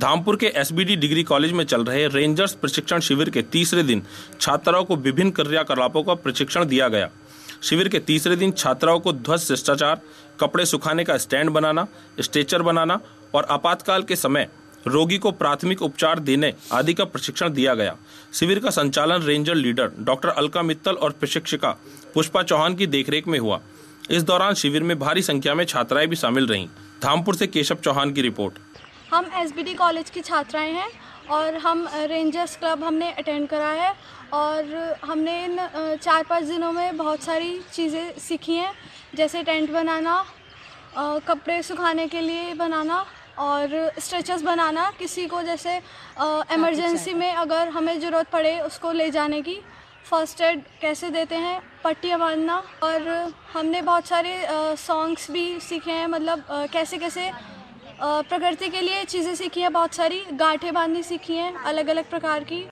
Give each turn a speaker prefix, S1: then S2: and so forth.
S1: धामपुर के SBD degree college में चल रहे रेंजर्स प्रशिक्षण शिविर के तीसरे दिन छात्राओं को विभिन्न क्रियाकलापों का प्रशिक्षण दिया गया। शिविर के तीसरे दिन छात्राओं को ध्वज शिष्टाचार, कपड़े सुखाने का स्टैंड बनाना, स्ट्रेचर बनाना और आपातकाल के समय रोगी को प्राथमिक उपचार देने आदि का प्रशिक्षण दिया गया। शिविर का संचालन ranger leader doctor Alka Mittal और प्रशिक्षिका पुष्पा चौहान की देखरेख में हुआ। इस दौरान शिविर में भारी संख्या में छात्राएँ भी शामिल रहीं। धामपुर से केशव चौहान की रिपोर्ट।
S2: हम एस कॉलेज की छात्राएँ हैं और हम रेंजर्स क्लब हमने अटेंड करा है और हमने इन चार पाँच दिनों में बहुत सारी चीज़ें सीखी हैं, जैसे टेंट बनाना कपड़े सुखाने के लिए बनाना और स्ट्रेचर्स बनाना, किसी को जैसे इमरजेंसी में अगर हमें ज़रूरत पड़े उसको ले जाने की फ़र्स्ट एड कैसे देते हैं, पट्टियाँ बांधना और हमने बहुत सारे सॉन्ग्स भी सीखे हैं मतलब कैसे कैसे प्रकृति के लिए चीज़ें सीखी हैं, बहुत सारी। गांठें बांधनी सीखी हैं अलग अलग प्रकार की।